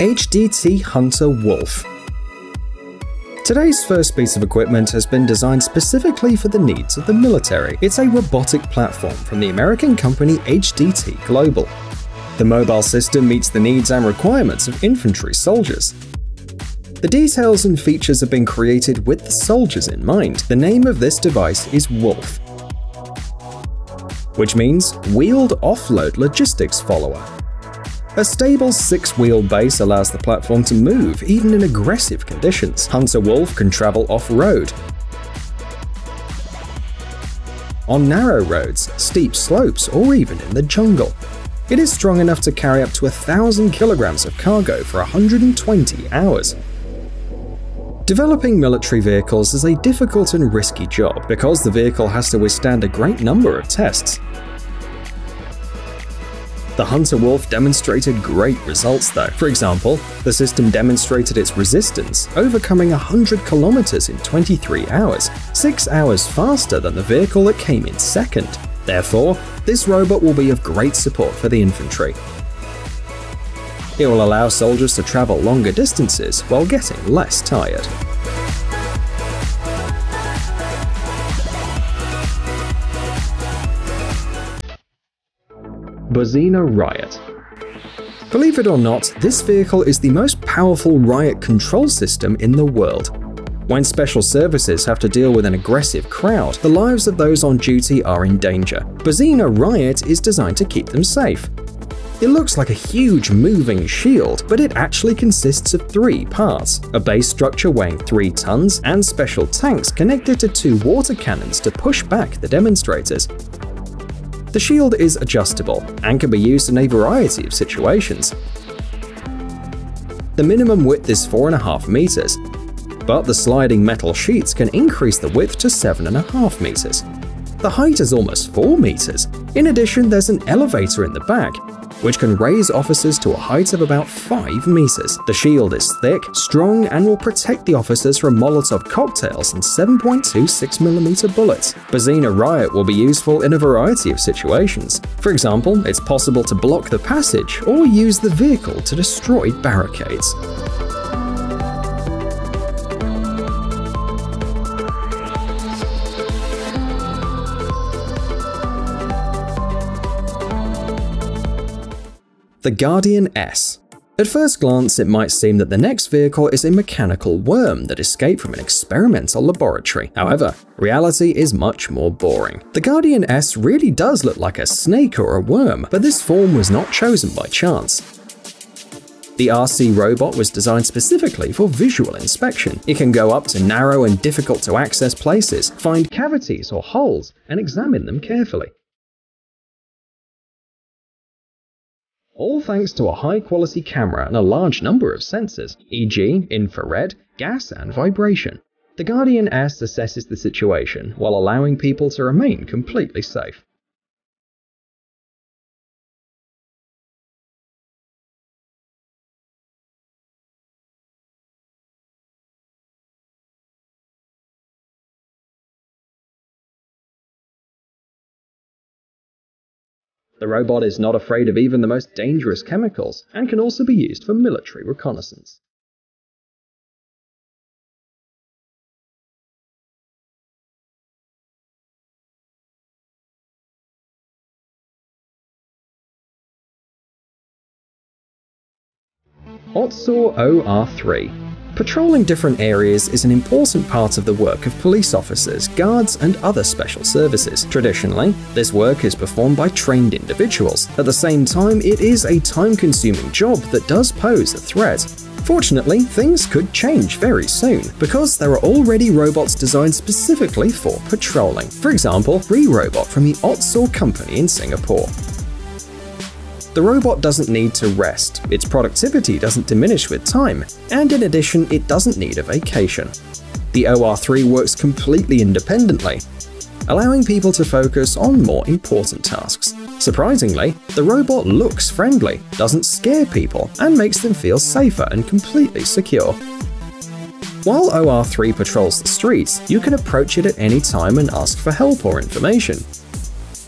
HDT Hunter Wolf. Today's first piece of equipment has been designed specifically for the needs of the military. It's a robotic platform from the American company HDT Global. The mobile system meets the needs and requirements of infantry soldiers. The details and features have been created with the soldiers in mind. The name of this device is Wolf, which means Wheeled Offload Logistics Follower. A stable six-wheel base allows the platform to move even in aggressive conditions. Hunter Wolf can travel off-road, on narrow roads, steep slopes, or even in the jungle. It is strong enough to carry up to 1,000 kilograms of cargo for 120 hours. Developing military vehicles is a difficult and risky job because the vehicle has to withstand a great number of tests. The Hunter Wolf demonstrated great results though. For example, the system demonstrated its resistance, overcoming 100 kilometers in 23 hours, 6 hours faster than the vehicle that came in second. Therefore, this robot will be of great support for the infantry. It will allow soldiers to travel longer distances while getting less tired. Bozena Riot Believe it or not, this vehicle is the most powerful riot control system in the world. When special services have to deal with an aggressive crowd, the lives of those on duty are in danger. Bozena Riot is designed to keep them safe. It looks like a huge moving shield, but it actually consists of three parts a base structure weighing 3 tons, and special tanks connected to two water cannons to push back the demonstrators. The shield is adjustable and can be used in a variety of situations. The minimum width is 4.5 meters, but the sliding metal sheets can increase the width to 7.5 meters. The height is almost 4 meters. In addition, there's an elevator in the back, which can raise officers to a height of about 5 meters. The shield is thick, strong, and will protect the officers from Molotov cocktails and 7.26mm bullets. Bozena Riot will be useful in a variety of situations. For example, it's possible to block the passage or use the vehicle to destroy barricades. The Guardian S. At first glance, it might seem that the next vehicle is a mechanical worm that escaped from an experimental laboratory. However, reality is much more boring. The Guardian S really does look like a snake or a worm, but this form was not chosen by chance. The RC robot was designed specifically for visual inspection. It can go up to narrow and difficult to access places, find cavities or holes, and examine them carefully. All thanks to a high quality camera and a large number of sensors, e.g., infrared, gas, and vibration. The Guardian S assesses the situation while allowing people to remain completely safe. The robot is not afraid of even the most dangerous chemicals and can also be used for military reconnaissance. Otsaw OR3 Patrolling different areas is an important part of the work of police officers, guards, and other special services. Traditionally, this work is performed by trained individuals. At the same time, it is a time-consuming job that does pose a threat. Fortunately, things could change very soon, because there are already robots designed specifically for patrolling. For example, Re-Robot from the Otsaw company in Singapore. The robot doesn't need to rest, its productivity doesn't diminish with time, and in addition, it doesn't need a vacation. The OR3 works completely independently, allowing people to focus on more important tasks. Surprisingly, the robot looks friendly, doesn't scare people, and makes them feel safer and completely secure. While OR3 patrols the streets, you can approach it at any time and ask for help or information.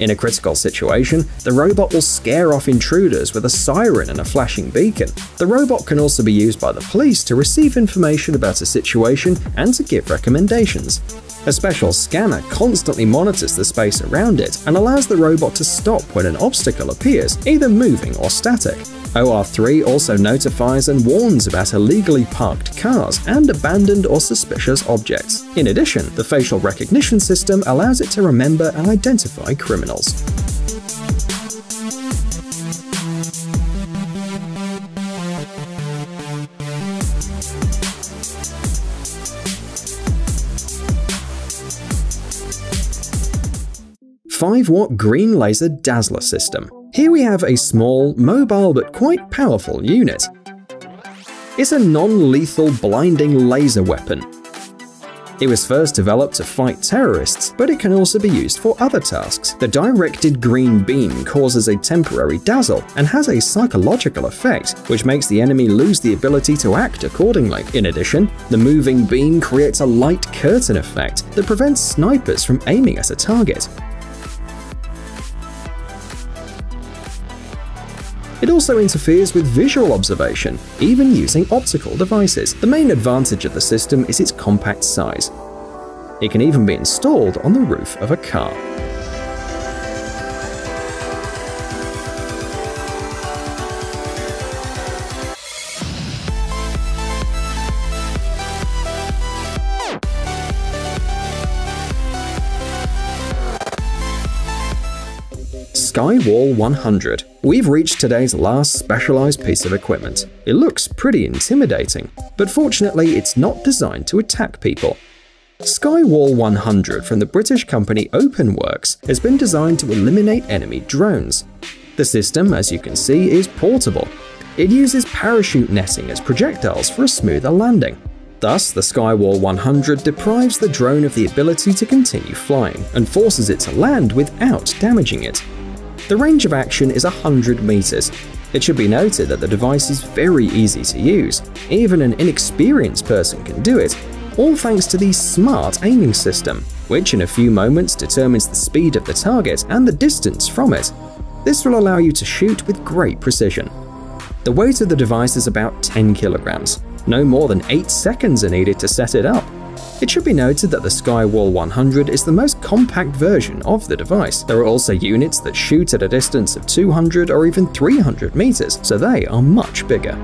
In a critical situation, the robot will scare off intruders with a siren and a flashing beacon. The robot can also be used by the police to receive information about a situation and to give recommendations. A special scanner constantly monitors the space around it and allows the robot to stop when an obstacle appears, either moving or static. OR3 also notifies and warns about illegally parked cars and abandoned or suspicious objects. In addition, the facial recognition system allows it to remember and identify criminals. Five watt green laser dazzler system. Here we have a small, mobile but quite powerful unit. It's a non-lethal blinding laser weapon. It was first developed to fight terrorists, but it can also be used for other tasks. The directed green beam causes a temporary dazzle and has a psychological effect, which makes the enemy lose the ability to act accordingly. In addition, the moving beam creates a light curtain effect that prevents snipers from aiming at a target. It also interferes with visual observation, even using optical devices. The main advantage of the system is its compact size. It can even be installed on the roof of a car. Skywall 100. We've reached today's last specialized piece of equipment. It looks pretty intimidating, but fortunately it's not designed to attack people. Skywall 100 from the British company OpenWorks has been designed to eliminate enemy drones. The system, as you can see, is portable. It uses parachute netting as projectiles for a smoother landing. Thus, the Skywall 100 deprives the drone of the ability to continue flying and forces it to land without damaging it. The range of action is 100 meters. It should be noted that the device is very easy to use. Even an inexperienced person can do it, all thanks to the smart aiming system, which in a few moments determines the speed of the target and the distance from it. This will allow you to shoot with great precision. The weight of the device is about 10 kilograms. No more than 8 seconds are needed to set it up. It should be noted that the Skywall 100 is the most compact version of the device. There are also units that shoot at a distance of 200 or even 300 meters, so they are much bigger.